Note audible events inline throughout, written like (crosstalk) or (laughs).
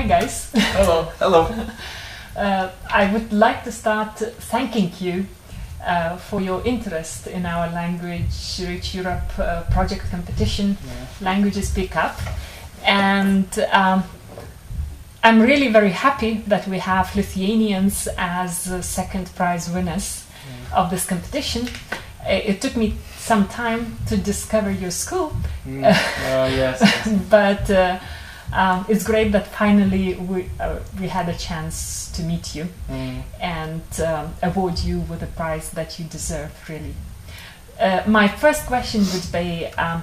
Hi guys. Hello. Hello. (laughs) Uh, I would like to start thanking you uh, for your interest in our Language Rich Europe uh, project competition, Yeah. Languages Speak Up. And um, I'm really very happy that we have Lithuanians as uh, second prize winners of this competition. Uh, It took me some time to discover your school, Mm. Uh, (laughs) yes. yes. but uh, um, it's great that finally we, uh, we had a chance to meet you Mm. and um, award you with a prize that you deserve, really. Uh, my first question would be um,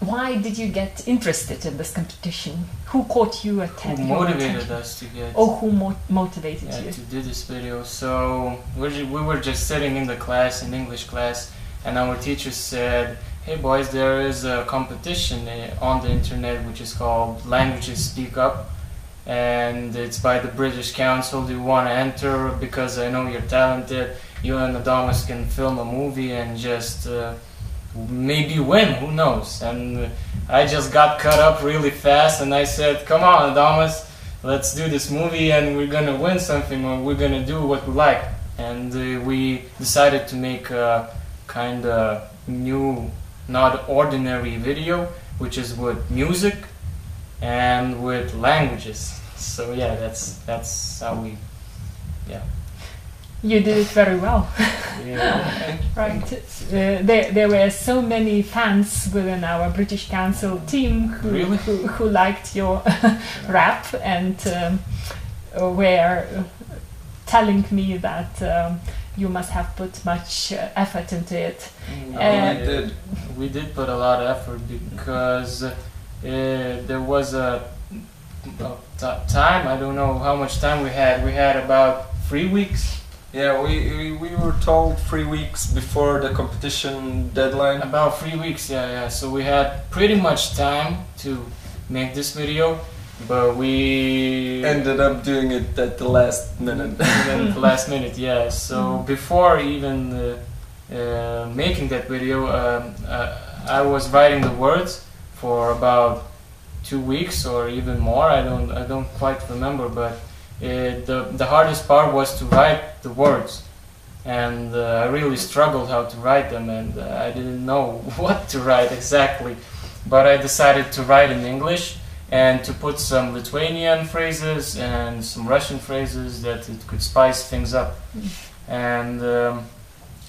why did you get interested in this competition? Who caught you Who attention? your motivated us to get Or who mo- motivated yeah, you? to do this video? So we were just sitting in the class, in English class, and our teacher said, "Hey boys, there is a competition eh, on the internet which is called Languages Speak Up." And it's by the British Council. Do you want to enter? Because I know you're talented. You and Adomas can film a movie and just uh, maybe win. Who knows? And I just got cut up really fast, and I said, "Come on, Adomas, let's do this movie, and we're gonna win something, or we're gonna do what we like." And uh, we decided to make a kind of new, not ordinary video, which is with music and with languages. So yeah, that's that's how we. Yeah. You did it very well. (laughs) Yeah. Right. Uh, there, there were so many fans within our British Council team who, Really? who, who liked your (laughs) rap and um, were telling me that um, you must have put much uh, effort into it. Mm, Uh, we did. We did put a lot of effort because uh, there was a, a t- time. I don't know how much time we had. We had about three weeks. Yeah, we, we we were told three weeks before the competition deadline. About three weeks, yeah, yeah. So we had pretty much time to make this video, but we Ended up doing it at the last minute. (laughs) even the last minute, yeah. So before even uh, uh, making that video, um, uh, I was writing the words for about two weeks or even more. I don't, I don't quite remember, but uh, the the hardest part was to write the words, and uh, I really struggled how to write them, and uh, I didn't know (laughs) what to write exactly. But I decided to write in English and to put some Lithuanian phrases and some Russian phrases that it could spice things up. And um,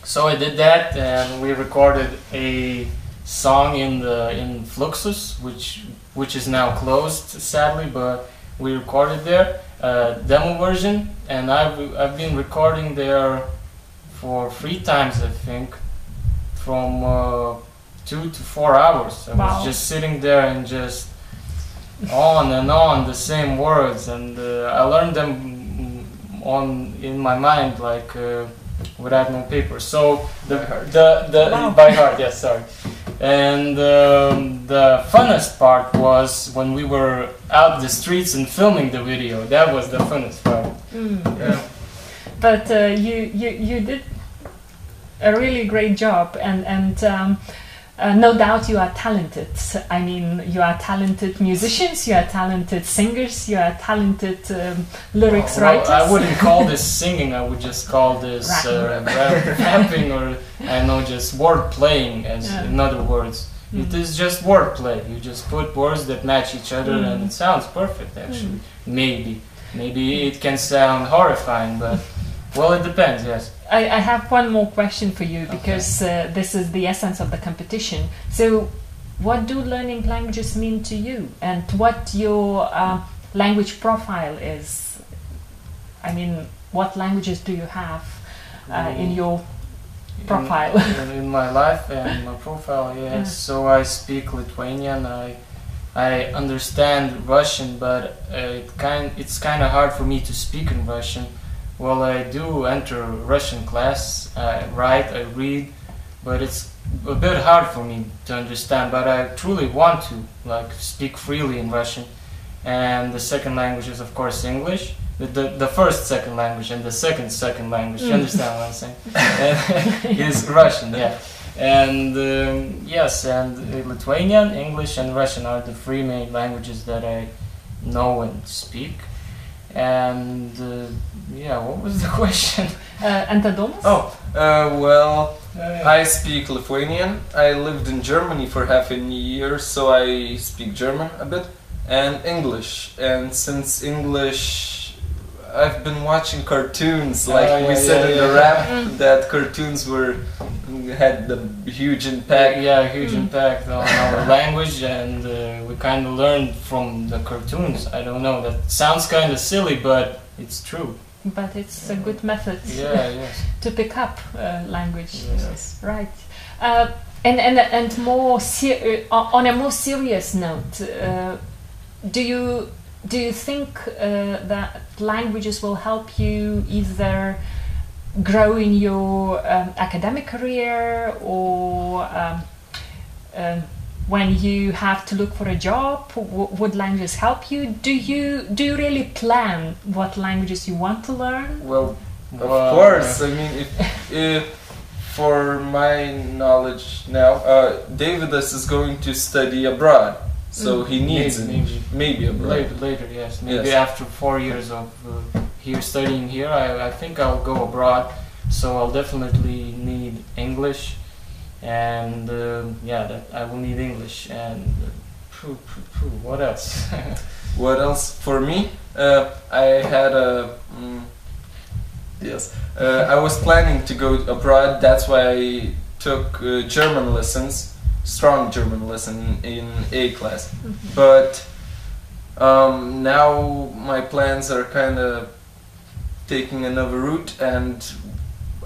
so I did that, and we recorded a song in the in Fluxus, which which is now closed, sadly, but we recorded there a demo version, and I've I've been recording there for three times, I think, from uh, two to four hours. I Wow. was just sitting there and just on and on the same words, and uh, I learned them on in my mind like uh, without no paper. So the By heart. the, the Wow. (laughs) by heart, yes, sorry. And um, the funnest part was when we were out the streets and filming the video. That was the funnest part. Mm. Yeah. But uh, you, you, you did a really great job, and, and um, uh, no doubt you are talented. I mean, you are talented musicians, you are talented singers, you are talented um, lyrics Well, writers. I wouldn't (laughs) call this singing. I would just call this uh, rapping or I know just word playing. As Yeah. in other words, it Mm. is just word play. You just put words that match each other, and Mm. it sounds perfect. Actually, maybe, maybe it can sound horrifying, but well, it depends. Yes. I, I have one more question for you because uh, this is the essence of the competition. So, what do learning languages mean to you, and what your uh, language profile is? I mean, what languages do you have uh, in your profile? (laughs) in, in my life and my profile yes Yeah. so i speak lithuanian i i understand russian but uh, it kind it's kind of hard for me to speak in russian well i do enter russian class i write i read but it's a bit hard for me to understand but i truly want to like speak freely in russian and the second language is of course english the, the, the first second language and the second second language you Mm. understand what i'm saying (laughs) (laughs) is Russian, yeah. And um, yes, and uh, Lithuanian, English, and Russian are the three main languages that I know and speak. And uh, yeah, what was the (laughs) question? Uh? Oh, uh, well, Uh, I speak Lithuanian. I lived in Germany for half a year, so I speak German a bit and English. And since English, I've been watching cartoons, Oh, like yeah, we said yeah, in yeah. the rap, Mm. that cartoons were had the huge impact. yeah, huge Mm. impact on our (laughs) language, and uh, we kind of learned from the cartoons. I don't know, that sounds kind of silly, but it's true. But it's a good method Yeah, (laughs) yes. to pick up uh, language. Yes. Right. Uh, and, and, and more ser- uh, on a more serious note, uh, do you do you think uh, that languages will help you either grow in your um, academic career or um, um, when you have to look for a job w- would languages help you do you do you really plan what languages you want to learn Well, of Well, course. I mean, if, if for my knowledge now, uh, Deividas is going to study abroad, so Mm. he needs Maybe, maybe. Maybe abroad. Later, later, yes. Maybe Yes. after four years of uh, here studying here, I, I think I'll go abroad. So I'll definitely need English, and um yeah, that I will need English and uh, phew, phew, phew, what else? (laughs) What else for me? Uh, I had a mm, yes. Uh, I was planning to go abroad. That's why I took uh, German lessons, strong German lesson in A class. But um, now my plans are kind of taking another route, and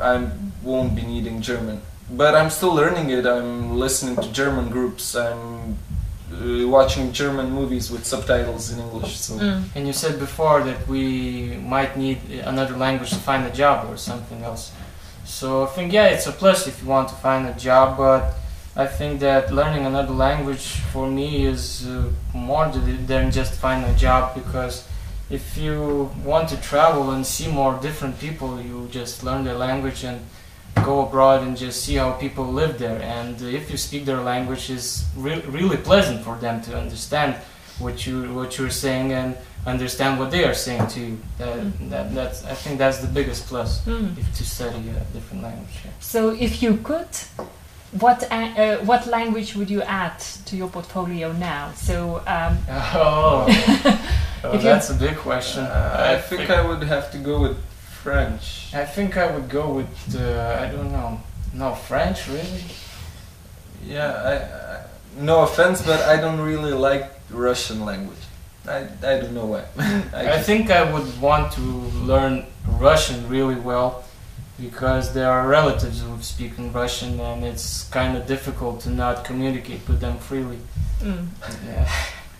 I won't be needing German. But I'm still learning it. I'm listening to German groups. I'm uh, watching German movies with subtitles in English. So Mm. and you said before that we might need another language to find a job or something else. So I think yeah, it's a plus if you want to find a job, but I think that learning another language for me is uh, more than just find a job because if you want to travel and see more different people, you just learn their language and go abroad and just see how people live there. And uh, if you speak their language, is re- really pleasant for them to understand what you what you're saying and understand what they are saying to you. That, that that's I think that's the biggest plus Mm. if to study a different language. yeah. So, if you could, what uh, what language would you add to your portfolio now? So, um, (laughs) Oh, (laughs) oh If you- that's a big question. uh, I think I would have to go with French. I think I would go with uh, I don't know. No French really. Yeah, I, I, no offense, but I don't really like Russian language. I, I don't know why. (laughs) I I think I would want to learn Russian really well because there are relatives who speak in Russian and it's kind of difficult to not communicate with them freely. mm, Yeah.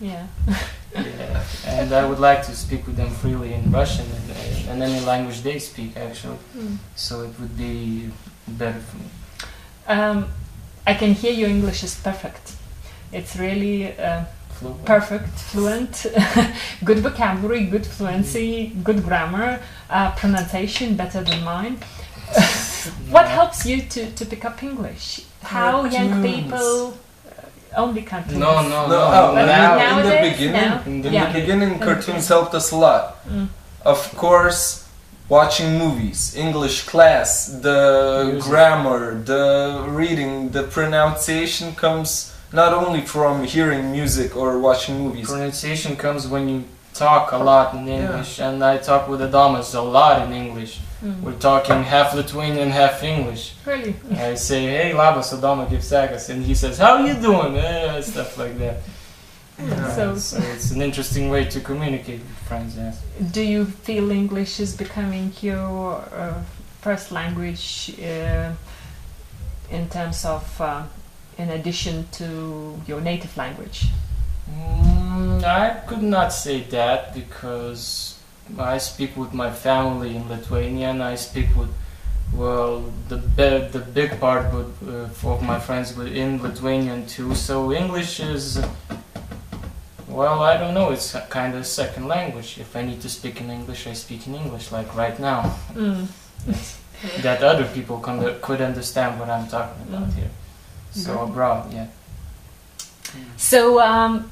(laughs) yeah. (laughs) yeah. (laughs) And I would like to speak with them freely in Russian and, and any language they speak actually. Mm. So it would be better for me. Um, I can hear your English is perfect. It's really uh, Fluent. perfect, fluent, (laughs) good vocabulary, good fluency, good grammar, uh, pronunciation better than mine. (laughs) what helps you to, to pick up English? How young people only cartoons? No, no, No, no. oh, But now, in the beginning, now, In the yeah. beginning, cartoons helped us a lot. Mm. Of course, watching movies, English class, the Music. grammar, the reading, the pronunciation comes not only from hearing music or watching movies. Pronunciation comes when you talk a lot in English, and I talk with the Adomas a lot in English. Mm. We're talking half Lithuanian, half English. Really? I say, "Hey, labas, Adama, kaip sekas," and he says, "How are you doing?" Eh, stuff like that. Yeah, so- so it's an interesting way to communicate with friends. Yes. Do you feel English is becoming your uh, first language uh, in terms of, uh, in addition to your native language? Mm, I could not say that because I speak with my family in Lithuanian. I speak with well the be- the big part with, uh, of my friends with in Lithuanian too. So English is well I don't know. It's kind of second language. If I need to speak in English, I speak in English like right now. Mm. (laughs) that other people con- could understand what I'm talking about Mm. here. So Good. abroad, yeah. So, um,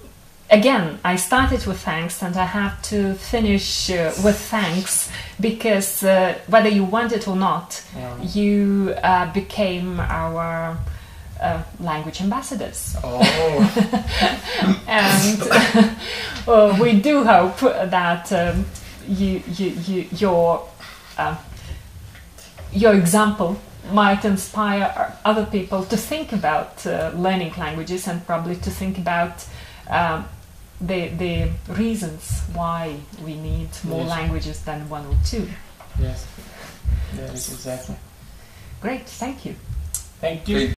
again, I started with thanks and I have to finish uh, with thanks because uh, whether you want it or not, Yeah. you uh, became our uh, language ambassadors. Oh, (laughs) and (laughs) well, we do hope that um, you, you, you, your uh, your example might inspire other people to think about uh, learning languages and probably to think about um, the the reasons why we need more Yes. languages than one or two. yes. Yes, exactly. Great, thank you. Thank you. Great.